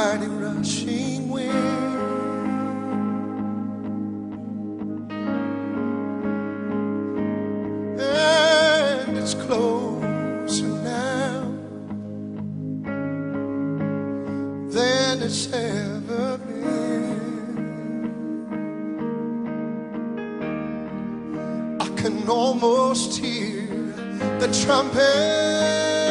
mighty rushing wind. And it's closer now than it's ever been. I can almost hear the trumpet.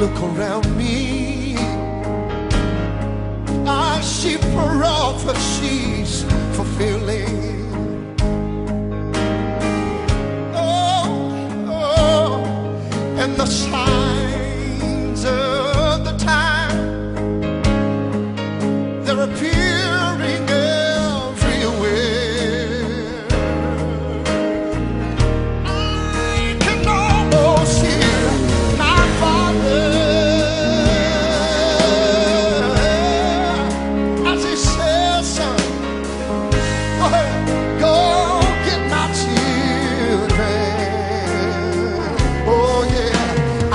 Look around me. I see prophecies fulfilling. Oh, oh, and the signs of the time they're appearing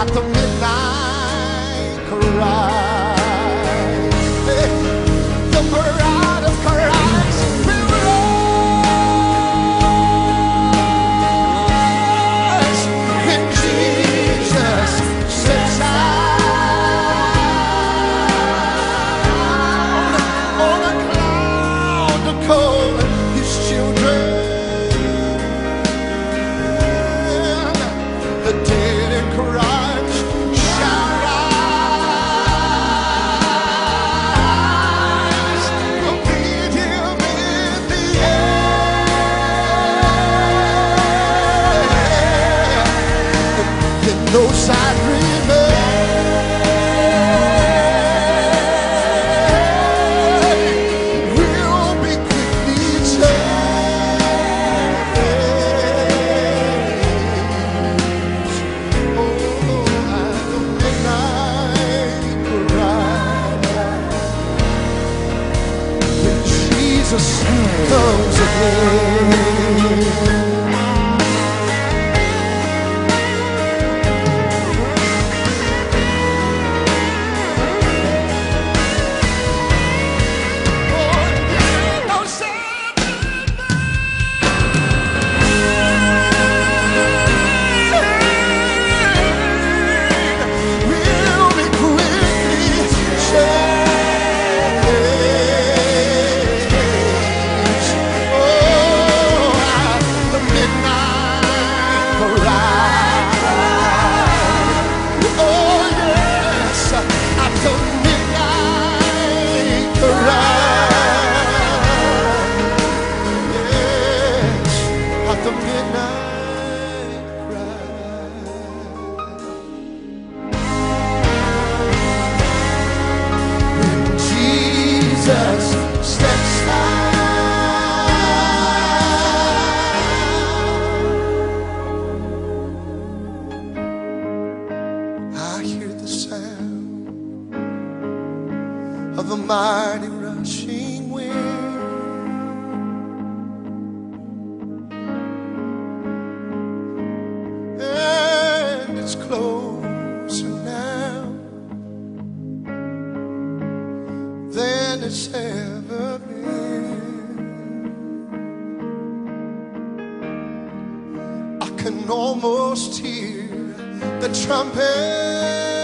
at the midnight air. side those that remain will be quickly changed. Oh, at the midnight cry, when Jesus comes again. A mighty rushing wind. And it's closer now than it's ever been. I can almost hear the trumpet